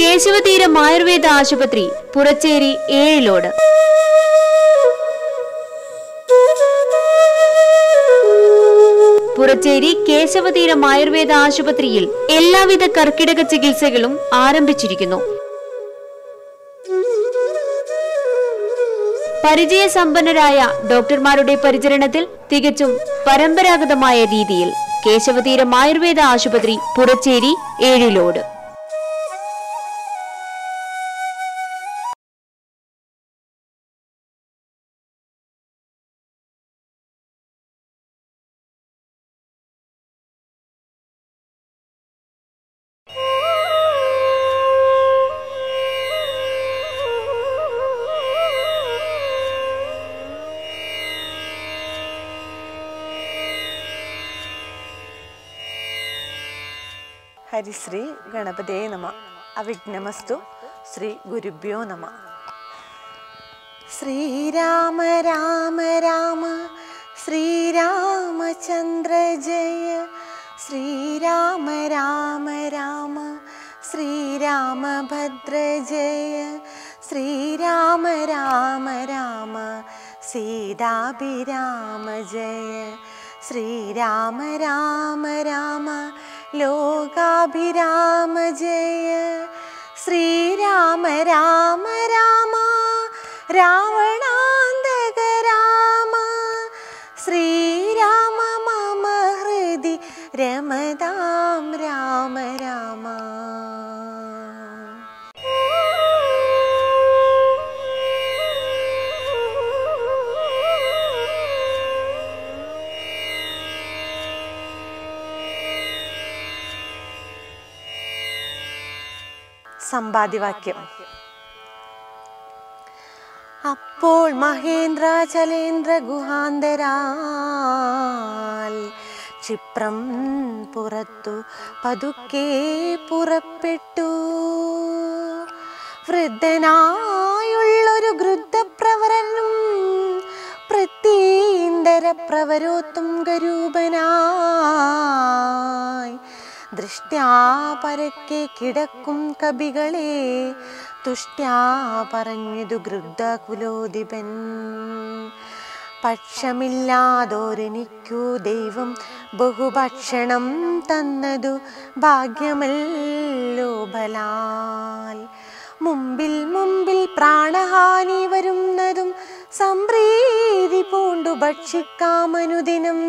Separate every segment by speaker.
Speaker 1: കേശവതീരം ആയുർവേദ ആശുപത്രി പുറച്ചേരി ഏഴിലോട്. പുറച്ചേരി കേശവതീര ആയുർവേദ ആശുപത്രിയിൽ എല്ലാവിധ കർക്കിടക ചികിത്സകളും ആരംഭിച്ചിരിക്കുന്നു. പരിചയസമ്പന്നരായ ഡോക്ടർമാരുടെ പരിചരണത്തിൽ തികച്ചും പരമ്പരാഗതമായ രീതിയിൽ കേശവതീരം ആയുർവേദ ആശുപത്രി പുറച്ചേരി ഏഴിലോട്.
Speaker 2: ഹരിശ്രീ ഗണപതേ നമ. അവിഘ്നമസ്തു ശ്രീ ഗുരുഭ്യോ നമ. ശ്രീരാമ രാമ രാമ ശ്രീരാമചന്ദ്ര ജയ ശ്രീരാമ രാമ രാമ ശ്രീരാമഭദ്ര ജയ ശ്രീരാമ രാമ രാമ സീതാഭിരാമ ജയ ശ്രീരാമ രാമ രാമ ലോകാഭിരാമ ജയ. ശ്രീരാമ രാമ രാമ രാവണാന്തക രാമ. ശ്രീരാമ മമ ഹൃദി രമതാം സമ്പാദ്യവാക്യം. അപ്പോൾ മഹേന്ദ്ര ചലേന്ദ്ര ഗുഹാന്തരാൽ ക്ഷിപ്രം പുറത്തു പതുക്കെ പുറപ്പെട്ടു. വൃദ്ധനായുള്ളൊരു ഗൃദ്ധപ്രവരനും പ്രത്യേന്തര പ്രവരോത്തും ഗരൂപനായി ദൃഷ്ട്യാ കിടക്കും കവികളെ തുഷ്ട്യാ പറഞ്ഞതു ഗൃദ്ധ കുലോദിപൻ പക്ഷമില്ലാതോരെനിക്കു ദൈവം ബഹുഭക്ഷണം തന്നതു ഭാഗ്യമല്ലോ ബലാൽ. മുമ്പിൽ മുമ്പിൽ പ്രാണഹാനി വരുന്നതും സംപ്രീതി പൂണ്ടു ഭക്ഷിക്കാമനുദിനം.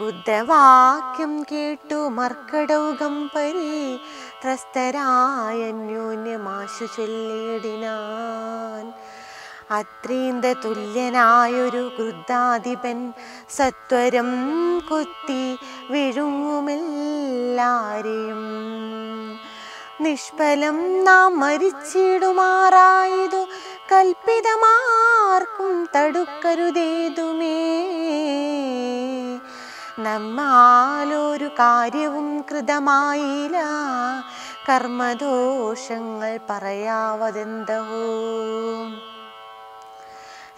Speaker 2: ബുദ്ധവാക്യം കേട്ടു മർക്കടൗകം പരി ത്രസ്തരായ അന്യോന്യമാശു ചൊല്ലിയിടിനാൻ. അത്രീന്ത തുല്യനായൊരു ഗൃദ്ധാധിപൻ സത്വരം കുത്തി വിഴുങ്ങുമെല്ലാരെയും. നിഷ്ഫലം നാം മരിച്ചിടുമാറായതു കൽപ്പിതമാർക്കും തടുക്കരുതേതുമേ നമ്മാലൊരു കാര്യവും കൃതമായില്ല. കർമ്മദോഷങ്ങൾ പറയാവതെന്തോ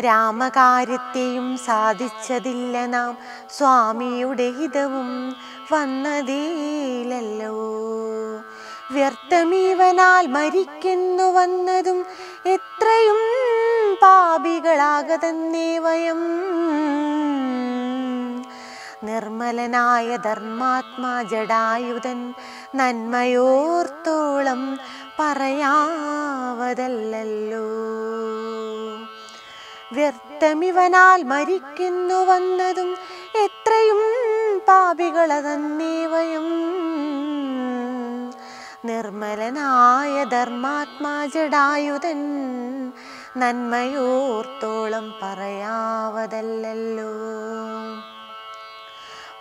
Speaker 2: രാമകാര്യത്തെയും സാധിച്ചതില്ല നാം. സ്വാമിയുടെ ഹിതവും വന്നതേലല്ലോ വ്യർത്ഥമീവനാൽ മരിക്കുന്നു വന്നതും എത്രയും പാപികളാകതന്നേ വയം. നിർമ്മലനായ ധർമാത്മാ ജടായുധൻ നന്മയോർത്തോളം പറയാവതല്ലോ വ്യർത്ഥമിവനാൽ മരിക്കുന്നു വന്നതും എത്രയും പാപികള തന്നേവയും നിർമ്മലനായ ധർമാത്മാ ജടായുധൻ നന്മയോർത്തോളം പറയാവതല്ലോ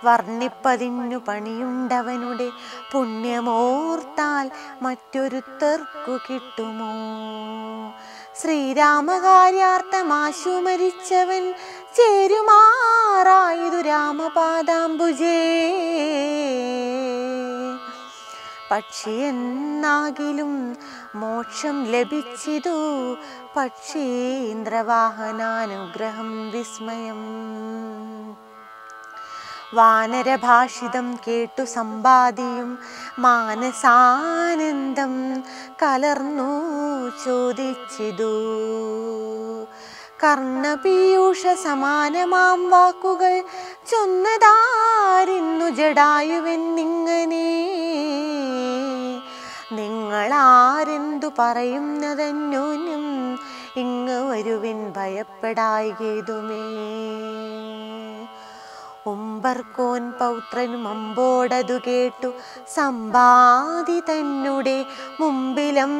Speaker 2: വർണിപ്പതിന്നു പണിയുണ്ടവനുടെ പുണ്യമോർത്താൽ മറ്റൊരുത്തർക്കു കിട്ടുമോ? ശ്രീരാമകാര്യാർത്ഥമാശു മരിച്ചവൻ ചേരുമാറായതു രാമപാദാംബുജേ. പക്ഷി എന്നാകിലും മോക്ഷം ലഭിച്ചിതു പക്ഷീന്ദ്രവാഹനാനുഗ്രഹം വിസ്മയം. വാനരഭാഷിതം കേട്ടു സമ്പാദിയും മാനസാനന്ദം കലർന്നു ചോദിച്ചിതു. കർണപീയൂഷ സമാനമാം വാക്കുകൾ ചൊന്നതാരിന്നു ജഡായുവെന്നിങ്ങനെ നിങ്ങളാരെന്തു പറയുന്നതന്യോന്യം ഇങ്ങ് വരുവിൻ ഭയപ്പെടായികേതുമേ. ഉമ്പർക്കോൻ പൗത്രനും അമ്പോടതു കേട്ടു. സമ്പാതി തന്നെ മുമ്പിലം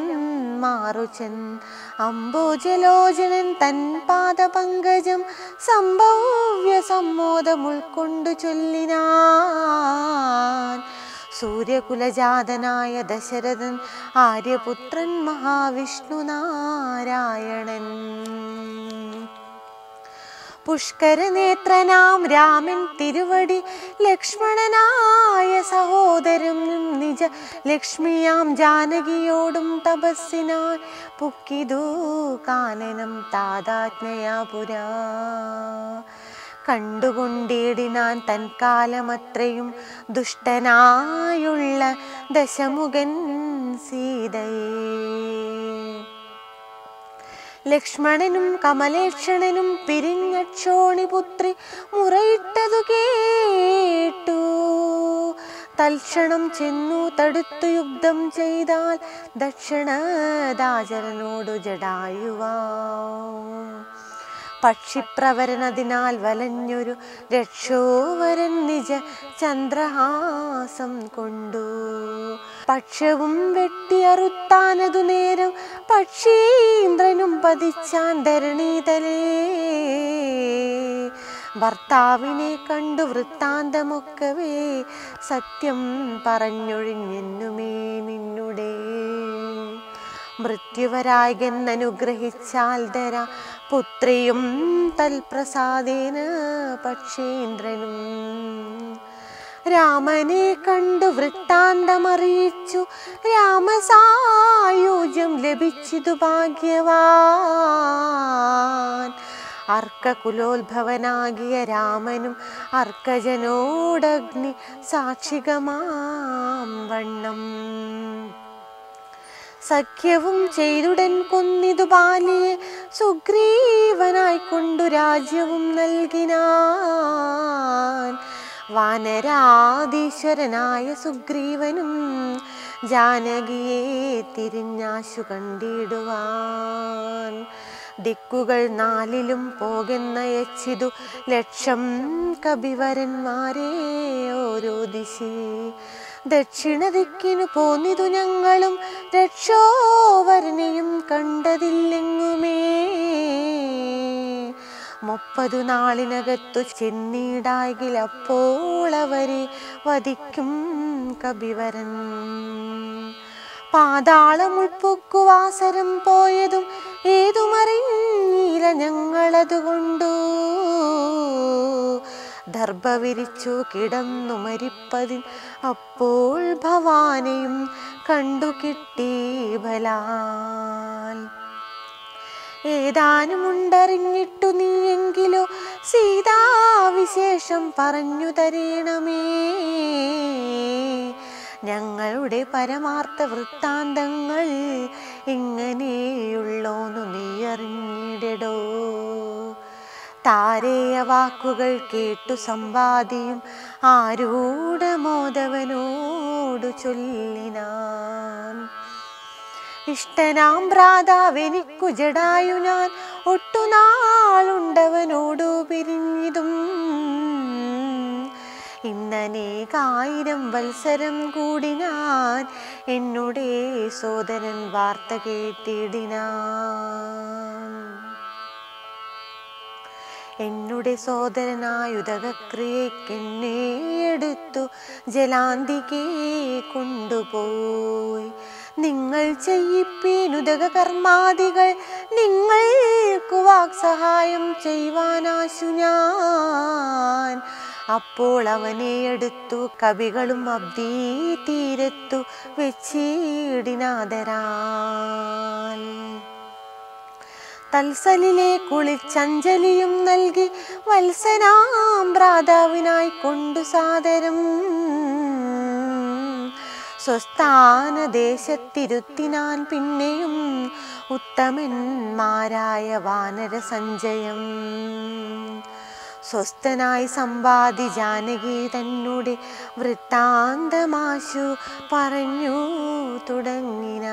Speaker 2: മാറുചൻ. അംബോജലോചനൻ തൻ പാദപങ്കജം സംഭവ്യ സമ്മോദം ഉൾക്കൊണ്ടു ചൊല്ലിനാൻ. സൂര്യകുലജാതനായ ദശരഥൻ ആര്യപുത്രൻ മഹാവിഷ്ണു നാരായണൻ. പുഷ്കരനേത്രനാം രാമൻ തിരുവടി ലക്ഷ്മണനായ സഹോദരം നിജ ലക്ഷ്മിയാം ജാനകിയോടും തപസ്സിനാൽ പുക്കിതു കാനനം താതാജ്ഞയാ പുരാ. കണ്ടുകൊണ്ടിടിനാൻ തൻകാലമത്രയും ദുഷ്ടനായുള്ള ദശമുഖൻ സീതയെ. ലക്ഷ്മണനും കമലേക്ഷണനും പിരിഞ്ഞക്ഷോണിപുത്രി മുറയിട്ടതു കേട്ടു. തൽക്ഷണം ചെന്നു തടുത്തു യുദ്ധം ചെയ്താൽ ദക്ഷിണദാചരനോടു ജടായുവാ. പക്ഷിപ്രവരനതിനാൽ വലഞ്ഞൊരു രക്ഷോവരൻ നിജ ചന്ദ്രഹാസം കൊണ്ടു. പക്ഷവും വെട്ടിയറുത്താനതു നേരം പക്ഷീന്ദ്രനും പതിച്ചാൻ ധരണീതലേ ഭർത്താവിനെ കണ്ടു വൃത്താന്തമൊക്കവേ സത്യം പറഞ്ഞൊഴിഞ്ഞെന്നുമേ നിന്നുടേ. മൃത്യുവരായകൻ അനുഗ്രഹിച്ചാൽ ധര പുത്രിയും തൽപ്രസാദേന പക്ഷേന്ദ്രനും. രാമനെ കണ്ടു വൃത്താന്തമറിയിച്ചു. രാമസായുജ്യം ലഭിച്ചിതു ഭാഗ്യവാൻ. അർക്കകുലോത്ഭവനാകിയ രാമനും അർക്കജനോടഗ്നി സാക്ഷികമാം വണ്ണം. സഖ്യവും ചെയ്തുടൻ കൊന്നിതു ബാലിയെ സുഗ്രീവനായി കൊണ്ടു രാജ്യവും നൽകിനാൻ. വാനരാധീശ്വരനായ സുഗ്രീവനും ജാനകിയെ തിരിഞ്ഞാശു കണ്ടിടുവാൻ. ദിക്കുകൾ നാലിലും പോകുന്ന യച്ചിതു ലക്ഷം കവിവരന്മാരെ ഓരോ ദിശി ദക്ഷിണ ദിക്കിനു പോന്നിതു ഞങ്ങളും. രക്ഷോവരനെയും കണ്ടതില്ലെങ്ങുമേ? മുപ്പതു നാളിനകത്തു ചെന്നിടാകിൽ അപ്പോൾ അവരെ വധിക്കും കവിവരൻ പാതാളമുൾപ്പൊക്കുവാസരം പോയതും ഏതുമറിഞ്ഞില്ല ഞങ്ങളതുകൊണ്ടു? ദർഭ വിരിച്ചു കിടന്നു മരിപ്പതിൽ അപ്പോൾ ഭവാനെയും കണ്ടു കിട്ടി ബലാൽ. ഏതാനുമുണ്ടറിഞ്ഞിട്ടു നീയെങ്കിലോ സീതാവിശേഷം പറഞ്ഞു തരീണമേ. ഞങ്ങളുടെ പരമാർത്ഥ വൃത്താന്തങ്ങൾ ഇങ്ങനെയുള്ളോന്നു നീ അറിഞ്ഞിടടോ താരേയ വാക്കുകൾ കേട്ടു സമ്പാദിയും ആരൂഢമോദവനോടു ചൊല്ലിനാൻ? ഇഷ്ടനാം ഭ്രാതാവെനിക്കു ജടായു ഞാൻ. ഒട്ടുനാളുണ്ടവനോടു പിരിഞ്ഞിതും. ഇന്നനേകായിരം വത്സരം കൂടി ഞാൻ എന്നുടേ സോദരൻ വാർത്ത കേട്ടിടിനാൻ. എന്നുടെ സോദരനായുതകക്രിയക്കെന്നെ എടുത്തു ജലാന്തികേ കൊണ്ടുപോയി. നിങ്ങൾ ചെയ്യിപ്പീനുദക കർമാദികൾ നിങ്ങൾക്കു വാക്സഹായം ചെയ്യുവാനാശു ഞാൻ. അപ്പോൾ അവനെ എടുത്തു കവികളും അബ്ദീ തീരത്തു വെച്ചിടിനാദരാൽ. തൽസലിലെ കുളിച്ചഞ്ചലിയും നൽകി വത്സനാം ഭ്രാതാവിനായി കൊണ്ടു സാദരം. സ്വസ്ഥാന ദേശത്തിരുത്തിനാൻ പിന്നെയും ഉത്തമന്മാരായ വാനര സഞ്ചയം സ്വസ്ഥനായി സമ്പാദി ജാനകി തന്നൂടെ വൃത്താന്തമാശു പറഞ്ഞു തുടങ്ങിന.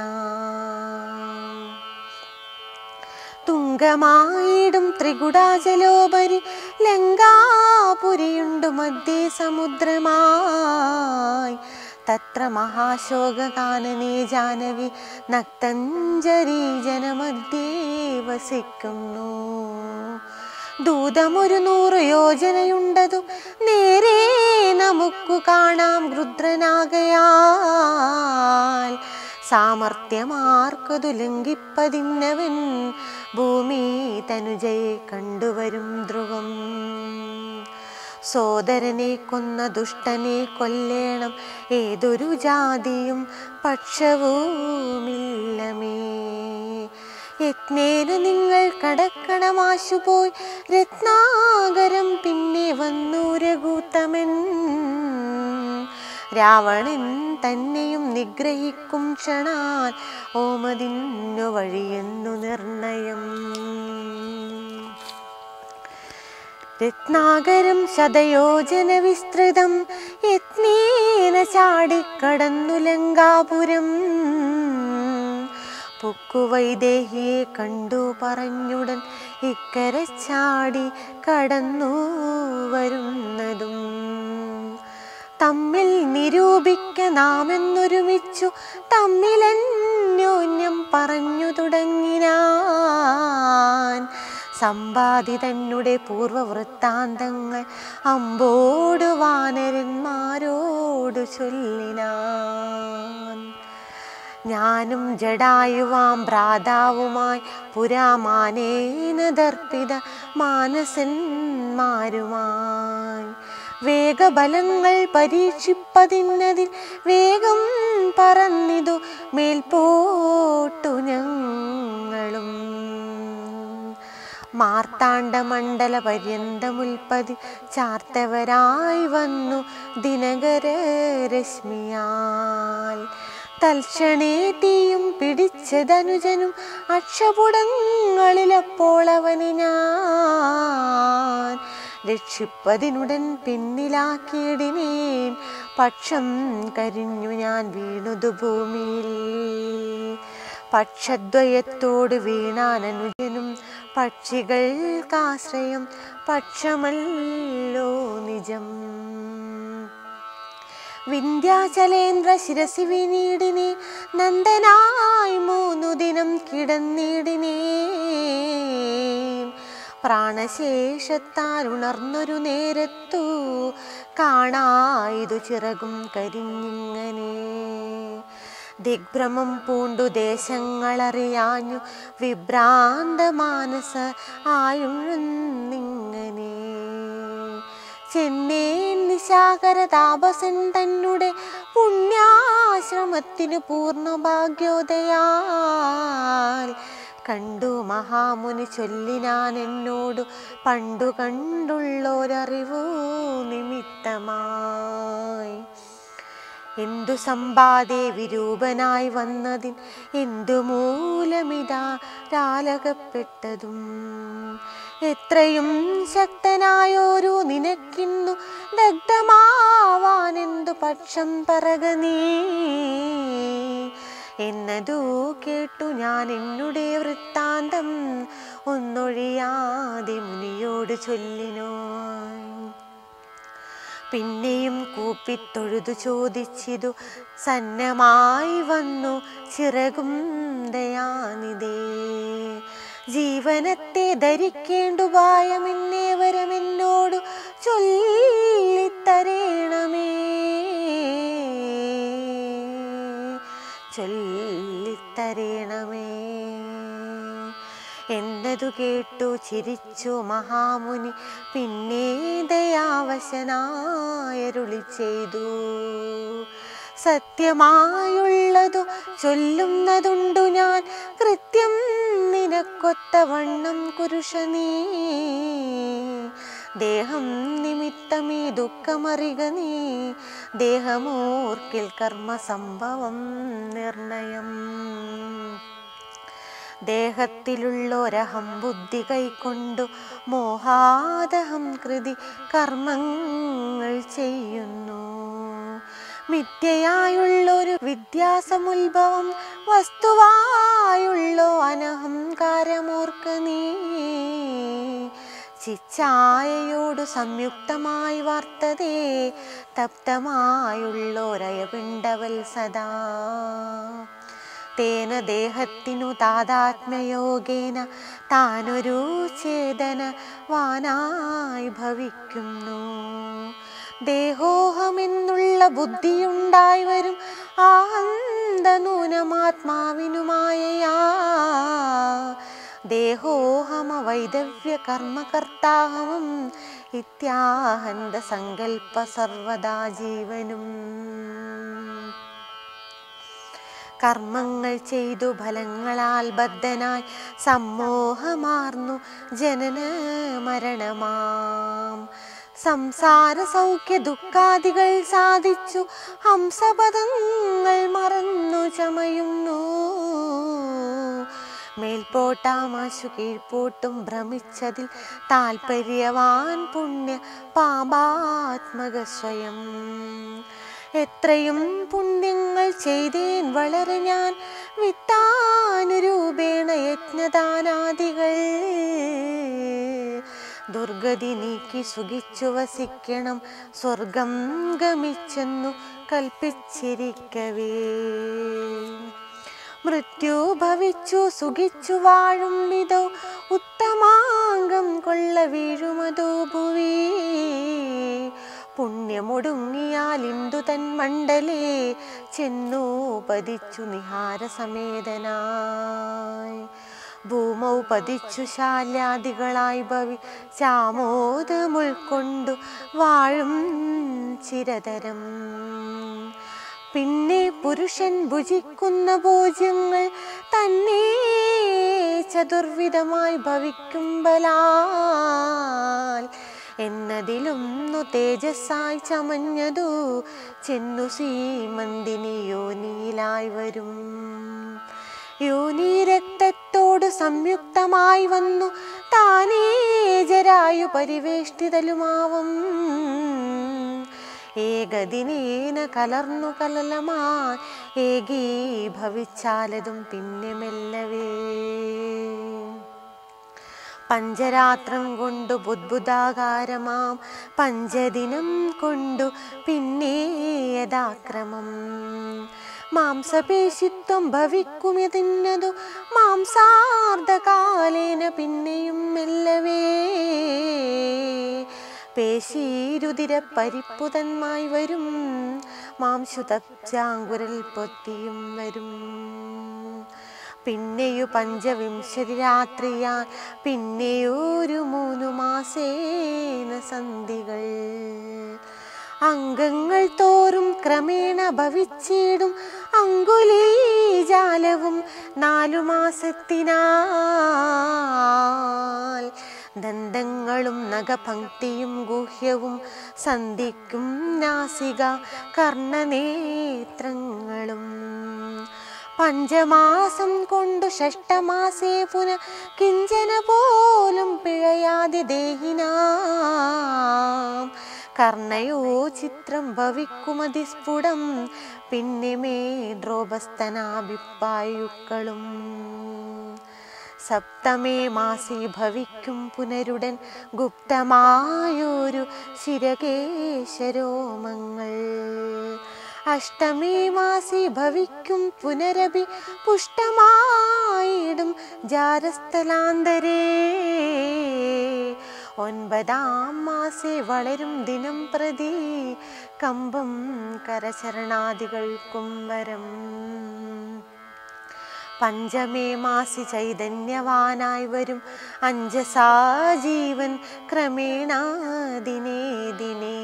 Speaker 2: തുങ്കമായിടും ത്രികുടാചലോപരി ലങ്കാപുരിയുണ്ടു മധ്യേ സമുദ്രമായി തത്ര മഹാശോകാനനെ ജാനവി നക്തഞ്ജരി വസിക്കുന്നു. ദൂതമൊരു നൂറ് യോജനയുണ്ടതു നേരെ നമുക്കു കാണാം രുദ്രനാകയാൽ. സാമർത്ഥ്യമാർക്കതു ലംഘിപ്പതിന്നവൻ ഭൂമി തനുജയെ കണ്ടുവരും ധ്രുവം. സോദരനെ കൊന്ന ദുഷ്ടനെ കൊല്ലേണം ഏതൊരു ജാതിയും പക്ഷവുമില്ലമേ. യജ്ഞേന നിങ്ങൾ കടക്കണമാശുപോയി രത്നാകരം പിന്നെ വന്നു രഘൂത്തമൻ. രാവണൻ തന്നെയും നിഗ്രഹിക്കും ക്ഷണാൻ ഓമതിന്നു വഴിയെന്നു നിർണയം. രത്നാകരം ശതയോജന വിസ്തൃതം യത്നേന ചാടിക്കടന്നു ലങ്കാപുരം. പൊക്കുവൈദേഹിയെ കണ്ടു പറഞ്ഞുടൻ ഇക്കര ചാടി കടന്നു വരുന്നതും തമ്മിൽ നിരൂപിക്ക നാമെന്നൊരുമിച്ചു. തമ്മിലന്യോന്യം പറഞ്ഞു തുടങ്ങിനാൻ. സമ്പാദിതന്നുടെ പൂർവവൃത്താന്തങ്ങൾ അമ്പോട് വാനരന്മാരോട് ചൊല്ലിനാൻ. ഞാനും ജഡായുവാം ഭ്രാതാവുമായി പുരാമാനേന ദർപ്പിത മാനസന്മാരുമായി. വേഗബലങ്ങൾ പരീക്ഷിപ്പതിന്നതിൽ വേഗം പറന്നിതു മേൽപോട്ടു ഞങ്ങളും. മാർത്താണ്ഡമണ്ഡല പര്യന്തമുൽപ്പതി ചാർത്തവരായി വന്നു ദിനകര രശ്മിയാൽ തൽക്ഷണേ പിടിച്ചതനുജനും അക്ഷപുടങ്ങളിലപ്പോൾ അവന് ഞാൻ രക്ഷിപ്പതിനുടൻ പിന്നിലാക്കിയിടിനേൻ. പക്ഷം കരിഞ്ഞു ഞാൻ വീണുതു ഭൂമിയിൽ. പക്ഷദ്വയത്തോട് വീണാനനുജനും പക്ഷികൾക്കാശ്രയം പക്ഷമല്ലോ നിജം. വിന്ധ്യാചലേന്ദ്ര ശിരസി വിനീടിനെ നന്ദനായി മൂന്നു ദിനം കിടന്നിടിനേ. പ്രാണശേഷത്താൽ ഉണർന്നൊരു നേരത്തു കാണായതു ചിറകും കരിഞ്ഞിങ്ങനെ. ദിഗ്ഭ്രമം പൂണ്ടു ദേശങ്ങളറിയാഞ്ഞു വിഭ്രാന്ത മാനസ ആയുഴുന്നിങ്ങനെ. ചെന്നേൻ നിശാകര താപസൻ തന്നെ പുണ്യാശ്രമത്തിനു പൂർണ ഭാഗ്യോദയാൽ കണ്ടു മഹാമുനി ചൊല്ലിനാൻ എന്നോടു. പണ്ടു കണ്ടുള്ളോരറിവു നിമിത്തമായി. എന്തു സമ്പാദേ വിരൂപനായി വന്നതിൻ എന്തു മൂലമിതാ രാലകപ്പെട്ടതും. എത്രയും ശക്തനായോരു നിനക്കിന്നു ദഗ്ധമാവാനെന്തു പക്ഷം പറക നീ എന്നതു കേട്ടു ഞാൻ എന്നുടെ വൃത്താന്തം. ഒന്നൊഴിയാതെ മുനിയോട് ചൊല്ലിനോ പിന്നെയും കൂപ്പിത്തൊഴുതു ചോദിച്ചിതു സന്നമായി വന്നു ചിറകും ദയാനിതേ ജീവനത്തെ ധരിക്കേണ്ടു പായമെന്നേവരമെന്നോടു ചൊല്ലിത്തരേണമേ ചൊല്ലിത്തരേണമേ എന്നതു കേട്ടു ചിരിച്ചു മഹാമുനി പിന്നെ ദയാവശനായരുളി ചെയ്തു. സത്യമായുള്ളതു ചൊല്ലുന്നതുണ്ടു ഞാൻ. കൃത്യം നിനക്കൊത്തവണ്ണം കുരുഷ ദേഹം നിമിത്തമീ ദുഃഖമറിക നീ. ദേഹമോർക്കിൽ കർമ്മ സംഭവം നിർണയം. ദേഹത്തിലുള്ളൊരഹം ബുദ്ധി കൈക്കൊണ്ടു മോഹാദഹം കൃതി കർമ്മങ്ങൾ ചെയ്യുന്നു. മിഥ്യയായുള്ളൊരു വിദ്യാസമുത്ഭവം വസ്തുവായുള്ളോ അനഹംകാരമോർക്ക നീ. ചിച്ചായയോട് സംയുക്തമായി വാർത്തതേ തപ്തമായുള്ളോരയപിണ്ടവൽ സദാ. തേന ദേഹത്തിനു താതാത്മ്യയോഗേന താനൊരു ചേതന വാനായി ഭവിക്കുന്നു. ദേഹോഹമെന്നുള്ള ബുദ്ധിയുണ്ടായി വരും ആ വൈദവ്യ കർമ്മകർത്താഹമം ഇത്യാഹന്ത സങ്കൽപ്പ സർവദാ ജീവനും കർമ്മങ്ങൾ ചെയ്തു ഫലങ്ങളാൽ ബദ്ധനായി സമ്മോഹമാർന്നു ജനന മരണമാം. സംസാര സൗഖ്യ ദുഃഖാദികൾ സാധിച്ചു ഹംസപദങ്ങൾ മറന്നു ചമയുന്നു. മേൽപോട്ടാമാശു കീഴ്പോട്ടും ഭ്രമിച്ചതിൽ താൽപര്യവാൻ പുണ്യ പാപാത്മക സ്വയം എത്രയും പുണ്യങ്ങൾ ചെയ്തേൻ വളരെ ഞാൻ വിത്താനുരൂപേണ യജ്ഞദാനാദികൾ. ദുർഗതി നീക്കി സുഖിച്ചു വസിക്കണം സ്വർഗം ഗമിച്ചെന്നു കൽപ്പിച്ചിരിക്കവേ. മൃത്യു ഭവിച്ചു സുഖിച്ചു വാഴും വിധോ ഉത്തമാംഗം കൊള്ള വീഴുമതോ ഭുവി. പുണ്യമൊടുങ്ങിയാൽ ഇന്ദു തൻ മണ്ഡലേ ചെന്നു പതിച്ചു നിഹാര സമേതനായി. ഭൂമൗ പതിച്ചു ശാലാദികളായി ഭവി ശ്യാമോദമുൾക്കൊണ്ടു വാഴും ചിരതരം. പിന്നെ പുരുഷൻ ഭുജിക്കുന്ന ഭോജ്യങ്ങൾ തന്നെ ചതുർവിധമായി ഭവിക്കുമ്പലാൽ. എന്നതിലൊന്നു തേജസ്സായി ചമഞ്ഞതു ചെന്നു സീമന്തിനി യോനിയിലായി വരും. യോനി രക്തത്തോട് സംയുക്തമായി വന്നു താനേ ജരായു പരിവേഷ്ടിതലുമാവും. ഏകദിനേന കലർന്നു കലലമായി ഏകീഭവിച്ചാലതും പിന്നെ മെല്ലവേ പഞ്ചരാത്രം കൊണ്ടു ബുദ്ബുദാകാരമാം പഞ്ചദിനം കൊണ്ടു പിന്നെ യഥാക്രമം. മാംസപേശിത്വം ഭവിക്കുമിതിന്നതു മാംസാർദ്ധകാലേന പിന്നെയും മെല്ലവേ പേശീരുതിര പരിപ്പുതന്മായി വരും. മാംസുതച്ചാങ്കുരൽ പൊത്തിയും വരും. പിന്നെയു പഞ്ചവിംശതി രാത്രിയാ പിന്നെയൊരു മൂന്നു മാസേന സന്ധികൾ. അംഗങ്ങൾ തോറും ക്രമേണ ഭവിച്ചിടും. അങ്കുലീജാലവും നാലു മാസത്തിനാൽ ദന്തങ്ങളും നഖപങ്ക്തിയും ഗുഹ്യവും സന്ധിക്കും നാസിക കർണനേത്രങ്ങളും. പഞ്ചമാസം കൊണ്ടു ഷഷ്ടമാസേ പുന കിഞ്ചന പോലും പിഴയാതെ ദേഹിനാം. കർണയോ ചിത്രം ഭവിക്കുമതി സ്ഫുടം പിന്നെ മേദ്രോപസ്തനാഭിപ്പായുക്കളും സപ്തമേ മാസി ഭവിക്കും പുനരുടൻ ഗുപ്തമായൊരു ശിരകേശരോമങ്ങൾ. അഷ്ടമേ മാസി ഭവിക്കും പുനരഭി പുഷ്ടമായിടും ജാരസ്ഥലാന്തരേ. ഒൻപതാം മാസെ വളരും ദിനം പ്രതി കമ്പം കരചരണാദികൾക്കും വരം. പഞ്ചമേ മാസി ചൈതന്യവാനായി വരും അഞ്ചസാ ജീവൻ ക്രമേണ ദിനേ ദിനേ.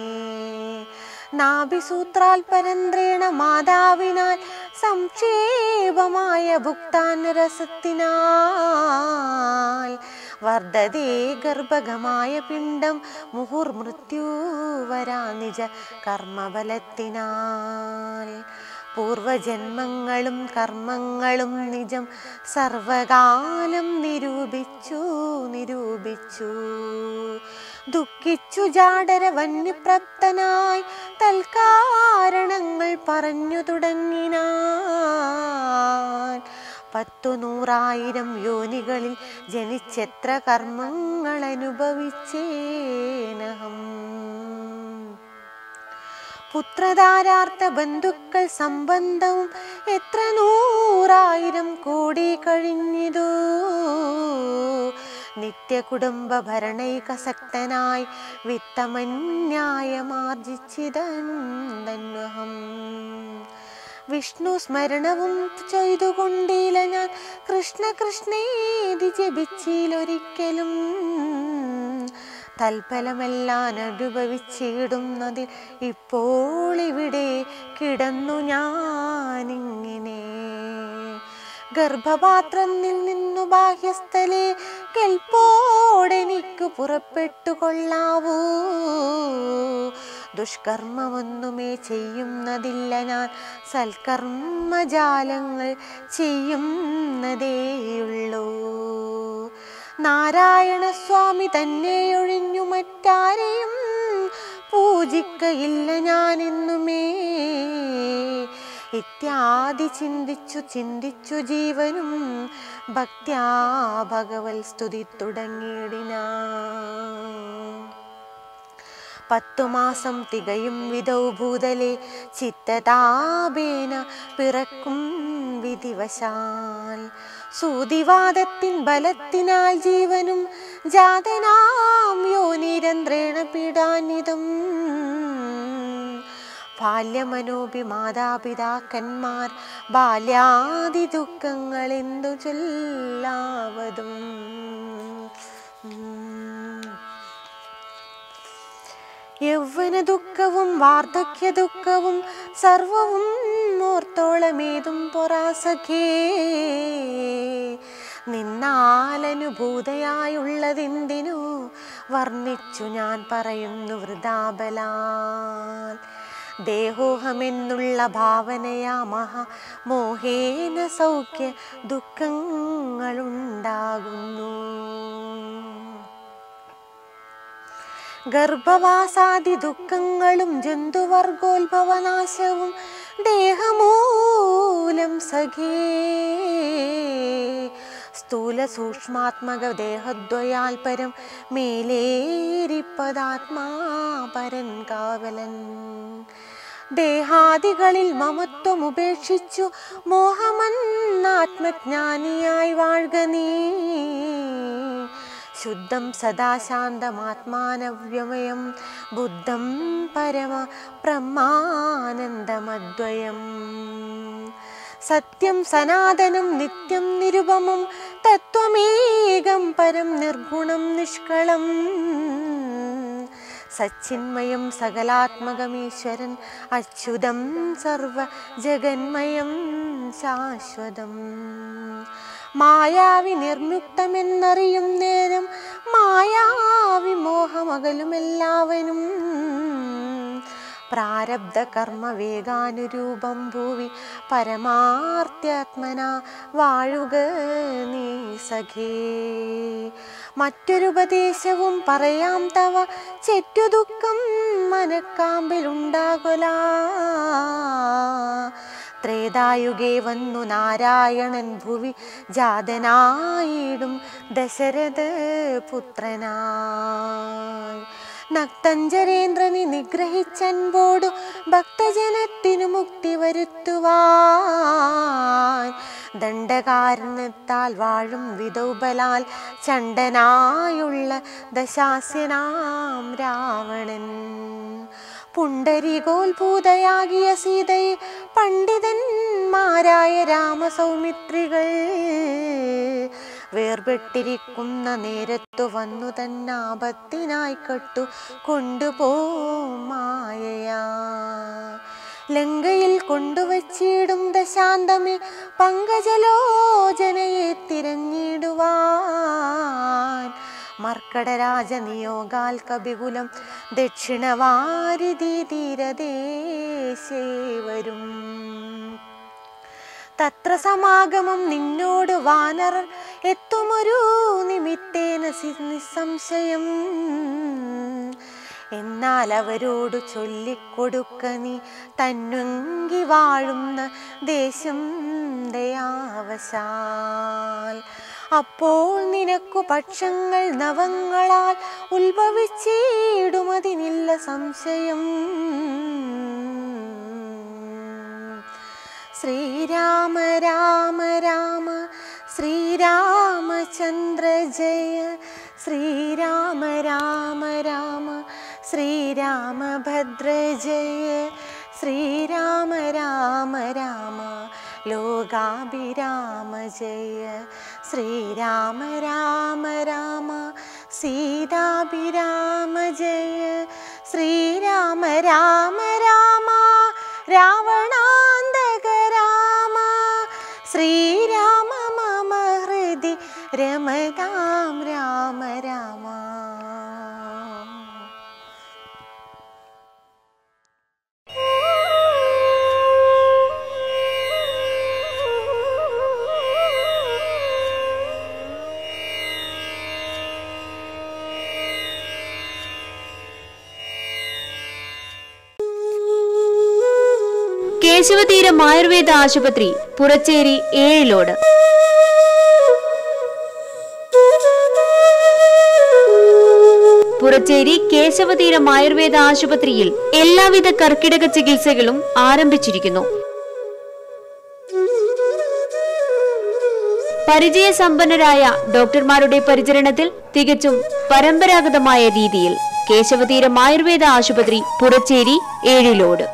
Speaker 2: നാഭിസൂത്രാൽ പരന്ത്രേണ മാതാവിനാൽ സംക്ഷേപമായ ഭുക്താനരസത്തിനാൽ വർദ്ധതേ ഗർഭകമായ പിണ്ടം മുഹുർമൃത്യു വരാ നിജ കർമ്മബലത്തിനാൽ പൂർവജന്മങ്ങളും കർമ്മങ്ങളും നിജം സർവകാലം നിരൂപിച്ചു നിരൂപിച്ചു. ദുഃഖിച്ചു ജാടര വന്യപ്രാപ്തനായി തൽക്കാരണങ്ങൾ പറഞ്ഞു തുടങ്ങിനാൻ പത്തു നൂറായിരം യോനികളിൽ ജനിച്ചെത്ര കർമ്മങ്ങൾ അനുഭവിച്ചേനഹം പുത്രധാരാർത്ഥ ബന്ധുക്കൾ സംബന്ധവും എത്ര നൂറായിരം കോടി കഴിഞ്ഞിതു. നിത്യ കുടുംബ ഭരണൈകസക്തനായി വിത്തമന്യായമാർജിച്ചിതന്നഹം വിഷ്ണു സ്മരണവും ചെയ്തുകൊണ്ടില്ല ഞാൻ കൃഷ്ണ കൃഷ്ണേതി ജപിച്ചിലൊരിക്കലും. തൽഫലമെല്ലാം അനുഭവിച്ചിടുന്നതിൽ ഇപ്പോളിവിടെ കിടന്നു ഞാനിങ്ങനെ. ഗർഭപാത്രത്തിൽ നിന്നു ബാഹ്യസ്ഥലെ കെൽപ്പോടെനിക്ക് പുറപ്പെട്ടു കൊള്ളാവൂ ദുഷ്കർമ്മമൊന്നുമേ ചെയ്യുന്നതില്ല ഞാൻ. സൽക്കർമ്മജാലങ്ങൾ ചെയ്യുന്നതേയുള്ളൂ. നാരായണസ്വാമി തന്നെ ഒഴിഞ്ഞു മറ്റാരെയും പൂജിക്കയില്ല ഞാനെന്നുമേ. ഇത്യാദി ചിന്തിച്ചു ചിന്തിച്ചു ജീവനും ഭക്ത്യാ ഭഗവൽ സ്തുതി തുടങ്ങിയിടിന. പത്തു മാസം തികയും വിധൗ ഭൂതലെ ചിത്തതാപേന പിറക്കും വിധിവശാൽ. സൂതിവാദത്തിൻ ബലത്തിനാൽ ജീവനും ജാതനാം യോ നിരന്ത്രേണ പീഡാനിതം ബാല്യമനോപി മാതാപിതാക്കന്മാർ ബാല്യാദി ദുഃഖങ്ങൾ എന്തു ചൊല്ലാവതും? യൗവന ദുഃഖവും വാർദ്ധക്യ ദുഃഖവും സർവവും ഓർത്തോളമേതും പൊറാസഖേ നിന്നാലനുഭൂതയായുള്ളതെന്തിനു? വർണിച്ചു ഞാൻ പറയുന്നു വൃതാബലാൽ ദേഹോഹമെന്നുള്ള ഭാവനയാ മഹാ മോഹേന സൗഖ്യ ദുഃഖങ്ങളുണ്ടാകുന്നു. ഗർഭവാസാദി ദുഃഖങ്ങളും ജന്തുവർഗോത്ഭവനാശവും ദേഹമൂലം സഖേ. സ്ഥൂല സൂക്ഷ്മാത്മക ദേഹദ്വയാൽ പരം മേലേരിപ്പതാത്മാ പരൻ കാവലൻ. ദേഹാദികളിൽ മമത്വം ഉപേക്ഷിച്ചു മോഹമന്നാത്മജ്ഞാനിയായി വാഴ്ക നീ. ശുദ്ധം സദാശാന്തമാത്മാനവ്യമയം ബുദ്ധം പരമ ബ്രഹ്മാനന്ദമദ്വയം. സത്യം സനാതനം നിത്യം നിരുപമം തത്വമേകം പരം നിർഗുണം നിഷ്കളം. സച്ചിന്മയം സകലാത്മകമീശ്വരൻ അച്യുതം സർവ ജഗന്മയം ശാശ്വതം. മായാവി നിർമ്യുക്തമെന്നറിയും നേരം മായാവി മോഹമകലുമെല്ലാവനും. പ്രാരബ്ധ കർമ്മ വേഗാനുരൂപം ഭൂവി പരമാർത്യാത്മന വാഴുക നീ സഖേ. മറ്റൊരുപദേശവും പറയാം തവ ചെറ്റു ദുഃഖം മനക്കാമ്പിലുണ്ടാകൊലാ. ത്രേതായുഗേ വന്നു നാരായണൻ ഭുവി ജാതനായിടും ദശരഥ പുത്രനായി. നക്തഞ്ചരേന്ദ്രനെ നിഗ്രഹിച്ചൻപോടു ഭക്തജനത്തിനു മുക്തി വരുത്തുവാൻ. ദണ്ഡകാരണത്താൽ വാഴും വിധൗബലാൽ ചണ്ടനായുള്ള ദശാസ്യനാം രാവണൻ. പുണ്ടരികോത്ഭൂതയാകിയ സീതയെ പണ്ഡിതന്മാരായ രാമസൗമിത്രികൾ? വേർപെട്ടിരിക്കുന്ന നേരത്തു വന്നു തന്നാപത്തിനായി കെട്ടു കൊണ്ടുപോം മായയാ. ലങ്കയിൽ കൊണ്ടുവച്ചിടും ദശാന്തമേ പങ്കജലോചനയെ തിരഞ്ഞിടുവാൻ. മർക്കടരാജ നിയോഗാൽ കവികുലം ദക്ഷിണവാരിധി തീരദേശേ വരും. തത്ര സമാഗമം നിന്നോട് വാനർ എത്തുമൊരു നിമിത്തേന നിസ്സംശയം. എന്നാൽ അവരോട് ചൊല്ലിക്കൊടുക്ക നീ തന്നുങ്കി വാഴുന്ന ദേശം ദയാവശാൽ. അപ്പോൾ നിനക്കു പക്ഷങ്ങൾ നവങ്ങളാൽ ഉത്ഭവിച്ചിടുമതിനില്ല സംശയം. श्रीराम राम राम। श्रीरामचन्द्र जय। श्रीराम राम राम। श्रीरामभद्र जय। श्रीराम राम राम। लोगाभिराम जय। श्रीराम राम राम। सीताभिराम जय। श्रीराम राम राम। രമതാം രാമ രാമ.
Speaker 1: കേശവതീരം ആയുർവേദ ആശുപത്രി പുറച്ചേരി ഏഴിലോട്. പുറച്ചേരി കേശവതീരം ആയുർവേദ ആശുപത്രിയിൽ എല്ലാവിധ കർക്കിടക ചികിത്സകളും ആരംഭിച്ചിരിക്കുന്നു. പരിചയസമ്പന്നരായ ഡോക്ടർമാരുടെ പരിചരണത്തിൽ തികച്ചും പരമ്പരാഗതമായ രീതിയിൽ കേശവതീരം ആയുർവേദ ആശുപത്രി പുറച്ചേരി ഏഴിലോട്.